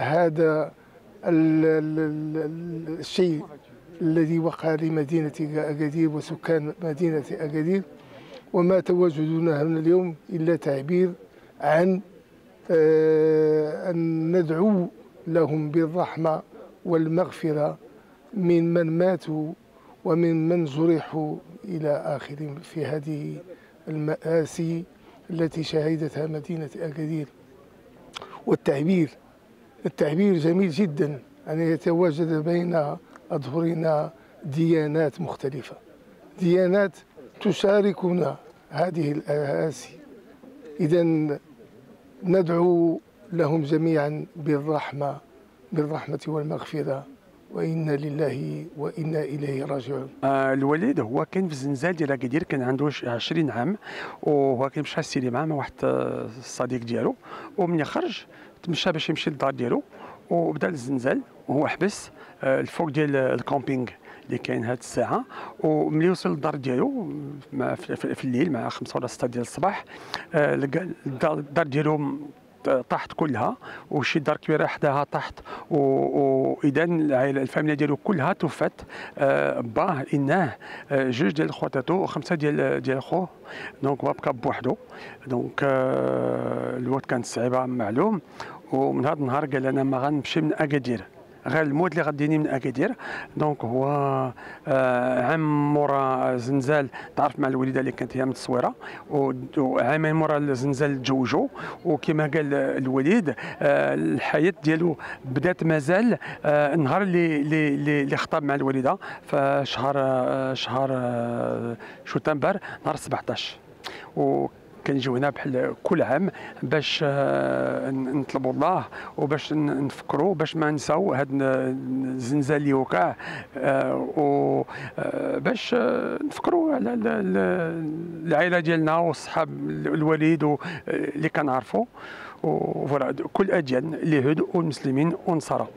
هذا الشيء الذي وقع لمدينة أكادير وسكان مدينة أكادير وما تواجدنا هنا اليوم إلا تعبير عن آه، أن ندعو لهم بالرحمة والمغفرة من من ماتوا ومن من جرحوا إلى آخره في هذه المآسي التي شهدتها مدينة أكادير والتعبير التعبير جميل جدا أن يتواجد بين أظهرنا ديانات مختلفة. ديانات تشاركنا هذه الآسي. إذا ندعو لهم جميعا بالرحمة بالرحمة والمغفرة وإنا لله وإنا إليه راجعون. آه الوليد هو كان في الزنزال ديال أكادير كان عنده 20 عام وهو كان مشى السينما مع واحد الصديق ديالو ومن خرج تمشى باش يمشي للدار ديالو وبدا الزنزال وهو حبس. آه الفوق ديال ال camping اللي كاين هاد الساعة. وملي وصل للدار ديالو في الليل مع 5 ولا 6 ديال الصباح آه الدار ديالو طاحت كلها وشي دار كبيره حداها طاحت واذا العائلة الفاميليا ديالو كلها توفت. آه باه اماه جوج ديال خواتاتو وخمسه ديال ديال خوه donc هو بقى بوحدو. donc آه الوقت كانت صعيبة معلوم. ومن هذا النهار قال أنا ما غنمشي من أكادير. غير الموت اللي غتديني من اكادير donc هو آه عام مورا زنزال تعرف مع الوالده اللي كانت هي من التصويره وعامين مورا الزنزال تزوجوا وكما قال الوليد آه الحياة ديالو بدات مازال آه النهار اللي اللي اللي خطب مع الوالده في شهر آه شهر آه شتنبر نهار 17 و كنجيو هنا بحال كل عام باش آه، نطلبوا الله وباش نفكروا باش ما نساو هذا الزنزال اللي وقع وباش آه، آه، نفكروا على العائلة ديالنا والصحاب الوالد اللي كنعرفوا وفوالا كل اديان اليهود والمسلمين والنصارى.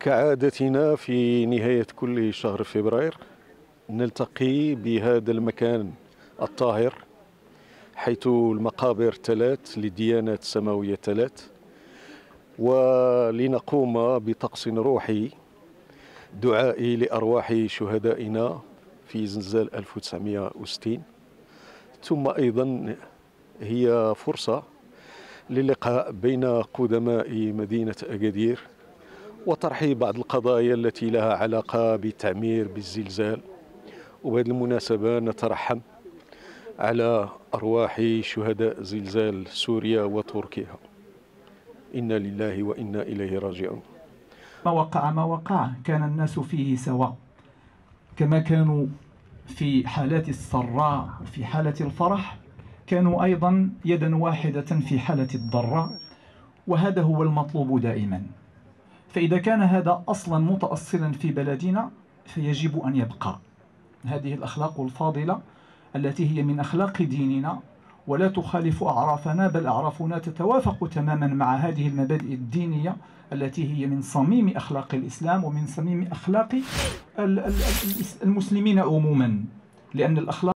كعادتنا في نهاية كل شهر فبراير نلتقي بهذا المكان الطاهر. حيث المقابر ثلاث للديانات السماوية ثلاث ولنقوم بطقس روحي دعائي لأرواح شهدائنا في زلزال 1960 ثم أيضا هي فرصة للقاء بين قدماء مدينة أكادير وطرح بعض القضايا التي لها علاقة بالتعمير بالزلزال. وبهذه المناسبة نترحم على أرواح شهداء زلزال سوريا وتركيا. إنا لله وإنا إليه راجعون. ما وقع ما وقع. كان الناس فيه سواء. كما كانوا في حالات السراء وفي حالة الفرح كانوا أيضا يدا واحدة في حالة الضراء وهذا هو المطلوب دائما. فإذا كان هذا أصلا متأصلا في بلدنا فيجب أن يبقى. هذه الأخلاق الفاضلة التي هي من أخلاق ديننا ولا تخالف أعرافنا بل أعرافنا تتوافق تماما مع هذه المبادئ الدينية التي هي من صميم أخلاق الإسلام ومن صميم أخلاق المسلمين عموما. لأن الأخلاق